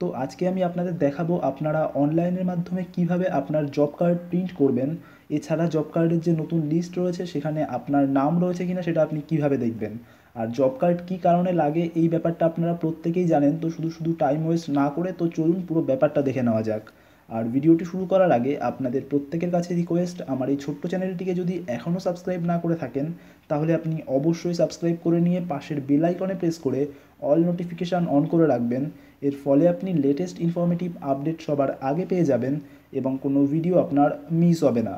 তো আজকে আমি আপনাদের দেখাবো আপনারা অনলাইনের মাধ্যমে কীভাবে আপনার জব কার্ড প্রিন্ট করবেন। এছাড়া জব কার্ডের যে নতুন লিস্ট রয়েছে, সেখানে আপনার নাম রয়েছে কিনা সেটা আপনি কীভাবে দেখবেন? আর জব কার্ড কী কারণে লাগে এই ব্যাপারটা আপনারা প্রত্যেকেই জানেন, তো শুধু শুধু টাইম ওয়েস্ট না করে তো চলুন পুরো ব্যাপারটা দেখে নেওয়া যাক। আর ভিডিওটি শুরু করার আগে আপনাদের প্রত্যেকের কাছে রিকোয়েস্ট আমার এই ছোট্ট চ্যানেলটিকে যদি এখনও সাবস্ক্রাইব না করে থাকেন, তাহলে আপনি অবশ্যই সাবস্ক্রাইব করে নিয়ে পাশের বেল আইকনে প্রেস করে অল নোটিফিকেশান অন করে রাখবেন। এর ফলে আপনি লেটেস্ট ইনফরমেটিভ আপডেট সবার আগে পেয়ে যাবেন এবং কোনো ভিডিও আপনার মিস হবে না।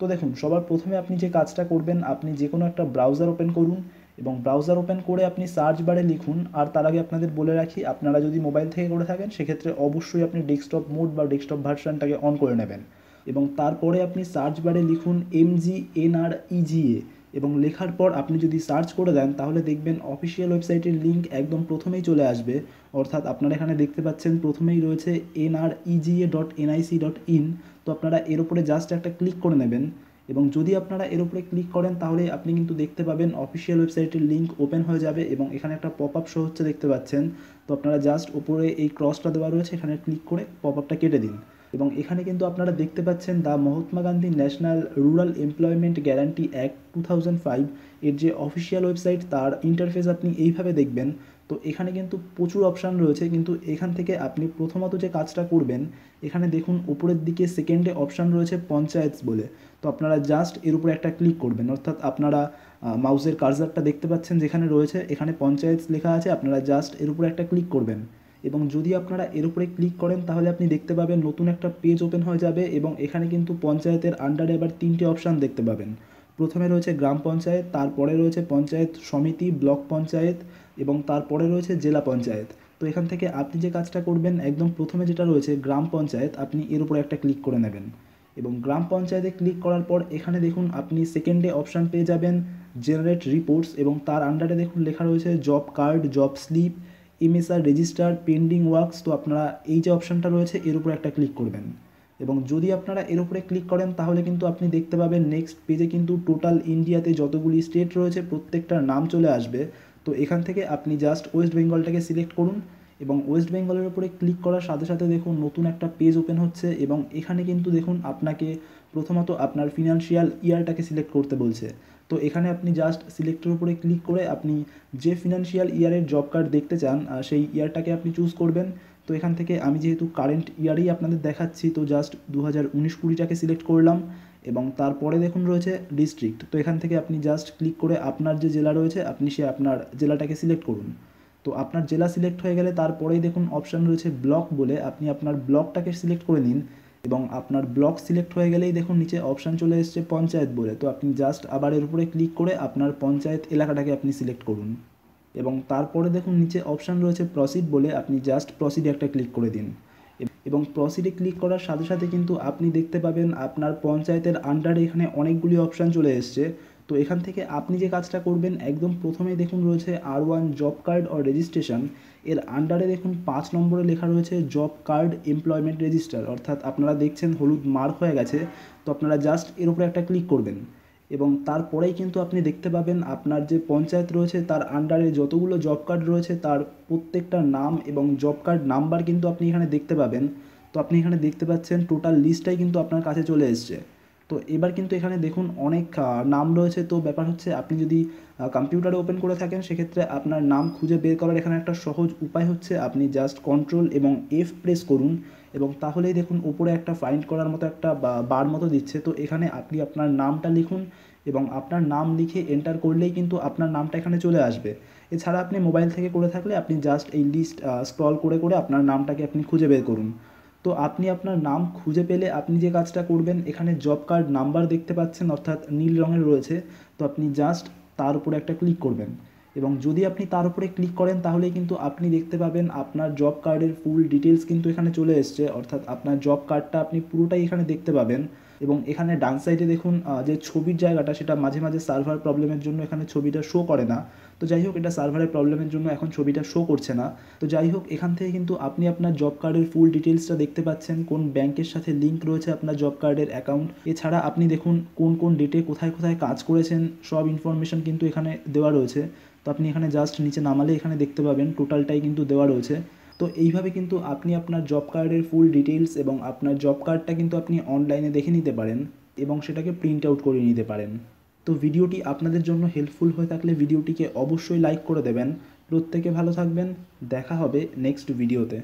তো দেখুন, সবার প্রথমে আপনি যে কাজটা করবেন, আপনি যে কোনো একটা ব্রাউজার ওপেন করুন এবং ব্রাউজার ওপেন করে আপনি সার্চ বারে লিখুন, আর তার আগে আপনাদের বলে রাখি, আপনারা যদি মোবাইল থেকে করে থাকেন, সেক্ষেত্রে অবশ্যই আপনি ডেস্কটপ মোড বা ডেস্কটপ ভার্সানটাকে অন করে নেবেন। এবং তারপরে আপনি সার্চ বারে লিখুন M G MG NR EGA এবং লেখার পর আপনি যদি সার্চ করে দেন, তাহলে দেখবেন অফিসিয়াল ওয়েবসাইটের লিঙ্ক একদম প্রথমেই চলে আসবে। অর্থাৎ আপনারা এখানে দেখতে পাচ্ছেন প্রথমেই রয়েছে NREGA dot NIC dot in তো আপনারা এর উপরে জাস্ট একটা ক্লিক করে নেবেন। এবং যদি আপনারা এর উপরে ক্লিক করেন, তাহলে আপনি কিন্তু দেখতে পাবেন অফিসিয়াল ওয়েবসাইটের লিঙ্ক ওপেন হয়ে যাবে এবং এখানে একটা পপ আপ শো হচ্ছে দেখতে পাচ্ছেন। তো আপনারা জাস্ট ওপরে এই ক্রসটা দেওয়া রয়েছে, এখানে ক্লিক করে পপ আপটা কেটে দিন। এবং এখানে কিন্তু আপনারা দেখতে পাচ্ছেন the Mahatma Gandhi national rural employment guarantee act two এর যে অফিসিয়াল ওয়েবসাইট তার ইন্টারফেস আপনি এইভাবে দেখবেন। তো এখানে কিন্তু প্রচুর অপশান রয়েছে, কিন্তু এখান থেকে আপনি প্রথমত যে কাজটা করবেন, এখানে দেখুন উপরের দিকে সেকেন্ডে অপশান রয়েছে পঞ্চায়েত বলে। তো আপনারা জাস্ট এর উপরে একটা ক্লিক করবেন, অর্থাৎ আপনারা মাউসের কার্জারটা দেখতে পাচ্ছেন যেখানে রয়েছে, এখানে পঞ্চায়েত লেখা আছে, আপনারা জাস্ট এর উপরে একটা ক্লিক করবেন। এবং যদি আপনারা এর উপরে ক্লিক করেন, তাহলে আপনি দেখতে পাবেন নতুন একটা পেজ ওপেন হয়ে যাবে এবং এখানে কিন্তু পঞ্চায়েতের আন্ডারে আবার তিনটে অপশান দেখতে পাবেন। প্রথমে রয়েছে গ্রাম পঞ্চায়েত, তারপরে রয়েছে পঞ্চায়েত সমিতি, ব্লক পঞ্চায়েত এবং তারপরে রয়েছে জেলা পঞ্চায়েত। তো এখান থেকে আপনি যে কাজটা করবেন, একদম প্রথমে যেটা রয়েছে গ্রাম পঞ্চায়েত, আপনি এর উপরে একটা ক্লিক করে নেবেন। এবং গ্রাম পঞ্চায়েতে ক্লিক করার পর এখানে দেখুন আপনি সেকেন্ডে অপশান পেয়ে যাবেন জেনারেট রিপোর্টস এবং তার আন্ডারে দেখুন লেখা রয়েছে job card job slip MSR register pending works তো আপনারা এই যে অপশানটা রয়েছে, এর উপরে একটা ক্লিক করবেন। এবং যদি আপনারা এর উপরে ক্লিক করেন, তাহলে কিন্তু আপনি দেখতে পাবেন নেক্সট পেজে কিন্তু টোটাল ইন্ডিয়াতে যতগুলি স্টেট রয়েছে, প্রত্যেকটার নাম চলে আসবে। তো এখান থেকে আপনি জাস্ট ওয়েস্ট বেঙ্গলটাকে সিলেক্ট করুন এবং ওয়েস্ট বেঙ্গলের উপরে ক্লিক করার সাথে সাথে দেখুন নতুন একটা পেজ ওপেন হচ্ছে এবং এখানে কিন্তু দেখুন আপনাকে প্রথমত আপনার ফিনান্সিয়াল ইয়ারটাকে সিলেক্ট করতে বলছে। তো এখানে আপনি জাস্ট সিলেক্টের উপরে ক্লিক করে আপনি যে ফিনান্সিয়াল ইয়ারের জব কার্ড দেখতে চান সেই ইয়ারটাকে আপনি চুজ করবেন। তো এখান থেকে আমি যেহেতু কারেন্ট ইয়ারেই আপনাদের দেখাচ্ছি, তো জাস্ট দু হাজার উনিশ কুড়িটাকে সিলেক্ট করলাম এবং তারপরে দেখুন রয়েছে ডিস্ট্রিক্ট তো এখান থেকে আপনি জাস্ট ক্লিক করে আপনার যে জেলা রয়েছে, আপনি সে আপনার জেলাটাকে সিলেক্ট করুন। তো আপনার জেলা সিলেক্ট হয়ে গেলে তারপরেই দেখুন অপশান রয়েছে ব্লক বলে। আপনি আপনার ব্লকটাকে সিলেক্ট করে নিন এবং আপনার ব্লক সিলেক্ট হয়ে গেলেই দেখুন নিচে অপশান চলে এসছে পঞ্চায়েত বলে। তো আপনি জাস্ট আবার এর উপরে ক্লিক করে আপনার পঞ্চায়েত এলাকাটাকে আপনি সিলেক্ট করুন। এবং তারপরে দেখুন নিচে অপশান রয়েছে প্রসিড বলে আপনি জাস্ট প্রসিডে একটা ক্লিক করে দিন। এবং প্রসিডে ক্লিক করার সাথে সাথে কিন্তু আপনি দেখতে পাবেন আপনার পঞ্চায়েতের আন্ডারে এখানে অনেকগুলি অপশান চলে এসছে। তো এখান থেকে আপনি যে কাজটা করবেন, একদম প্রথমে দেখুন রয়েছে R one job card or registration এর আন্ডারে দেখুন পাঁচ নম্বরে লেখা রয়েছে জব কার্ড এমপ্লয়মেন্ট রেজিস্টার অর্থাৎ আপনারা দেখছেন হলুদ মার্ক হয়ে গেছে। তো আপনারা জাস্ট এর উপরে একটা ক্লিক করবেন। এবং তারপরেই কিন্তু আপনি দেখতে পাবেন আপনার যে পঞ্চায়েত রয়েছে, তার আন্ডারে যতগুলো জব কার্ড রয়েছে, তার প্রত্যেকটা নাম এবং জব কার্ড নাম্বার কিন্তু আপনি এখানে দেখতে পাবেন। তো আপনি এখানে দেখতে পাচ্ছেন টোটাল লিস্টটাই কিন্তু আপনার কাছে চলে এসছে। তো এবার কিন্তু এখানে দেখুন অনেক নাম রয়েছে। তো ব্যাপার হচ্ছে আপনি যদি কম্পিউটারে ওপেন করে থাকেন, সেক্ষেত্রে আপনার নাম খুঁজে বের করার এখানে একটা সহজ উপায় হচ্ছে আপনি জাস্ট কন্ট্রোল এবং এফ প্রেস করুন এবং তাহলেই দেখুন উপরে একটা ফাইন্ড করার মতো একটা বার মতো দিচ্ছে। তো এখানে আপনি আপনার নামটা লিখুন এবং আপনার নাম লিখে এন্টার করলেই কিন্তু আপনার নামটা এখানে চলে আসবে। এছাড়া আপনি মোবাইল থেকে করে থাকলে আপনি জাস্ট এই লিস্ট স্ক্রল করে করে আপনার নামটাকে আপনি খুঁজে বের করুন। তো আপনি আপনার নাম খুঁজে পেলে আপনি যে কাজটা করবেন, এখানে জব কার্ড নাম্বার দেখতে পাচ্ছেন, অর্থাৎ নীল রঙের রয়েছে। তো আপনি জাস্ট তার উপরে একটা ক্লিক করবেন। এবং যদি আপনি তার উপরে ক্লিক করেন তাহলে কিন্তু আপনি দেখতে পাবেন আপনার জব কার্ডের ফুল ডিটেলস কিন্তু এখানে চলে এসছে। অর্থাৎ আপনার জব কার্ডটা আপনি পুরোটাই এখানে দেখতে পাবেন। এবং এখানে ডান সাইডে দেখুন যে ছবির জায়গাটা, সেটা মাঝে মাঝে সার্ভার প্রবলেমের জন্য এখানে ছবিটা শো করে না। তো যাই হোক, এটা সার্ভারের প্রবলেমের জন্য এখন ছবিটা শো করছে না। তো যাই হোক, এখান থেকে কিন্তু আপনি আপনার জব কার্ডের ফুল ডিটেলসটা দেখতে পাচ্ছেন, কোন ব্যাংকের সাথে লিঙ্ক রয়েছে আপনার জব কার্ডের অ্যাকাউন্ট এছাড়া আপনি দেখুন, কোন কোন ডেটে কোথায় কোথায় কাজ করেছেন, সব ইনফরমেশন কিন্তু এখানে দেওয়া রয়েছে। তো আপনি এখানে জাস্ট নিচে নামালে এখানে দেখতে পাবেন টোটালটাই কিন্তু দেওয়া রয়েছে। তো এইভাবে কিন্তু আপনি আপনার জব কার্ডের ফুল ডিটেলস এবং আপনার জব কার্ডটা কিন্তু আপনি অনলাইনে দেখে নিতে পারেন এবং সেটাকে প্রিন্ট আউট করে নিতে পারেন। তো ভিডিওটি আপনাদের জন্য হেল্পফুল হয়ে থাকলে ভিডিওটিকে অবশ্যই লাইক করে দেবেন। প্রত্যেকে ভালো থাকবেন। দেখা হবে নেক্সট ভিডিওতে